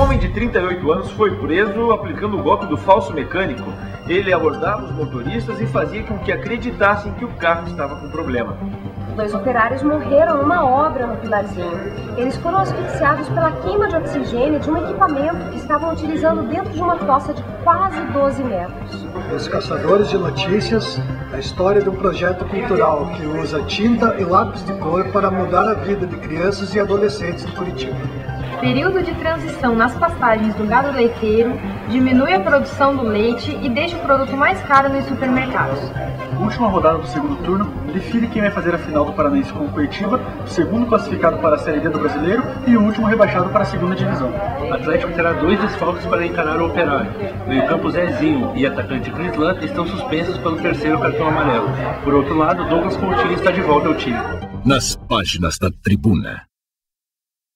Um homem de 38 anos foi preso aplicando o golpe do falso mecânico. Ele abordava os motoristas e fazia com que acreditassem que o carro estava com problema. Dois operários morreram numa obra no Pilarzinho. Eles foram asfixiados pela queima de oxigênio de um equipamento que estavam utilizando dentro de uma fossa de quase 12 metros. Os Caçadores de Notícias, a história de um projeto cultural que usa tinta e lápis de cor para mudar a vida de crianças e adolescentes de Curitiba. Período de transição nas pastagens do gado leiteiro, diminui a produção do leite e deixa o produto mais caro nos supermercados. Última rodada do segundo turno define quem vai fazer a final do Paranaense com o Curitiba, segundo classificado para a Série D do Brasileiro e o último rebaixado para a segunda divisão. O Atlético terá dois desfalques para encarar o Operário. Meio campo Zezinho e atacante Crislan estão suspensos pelo terceiro cartão amarelo. Por outro lado, Douglas Coutinho está de volta ao time. Nas páginas da tribuna.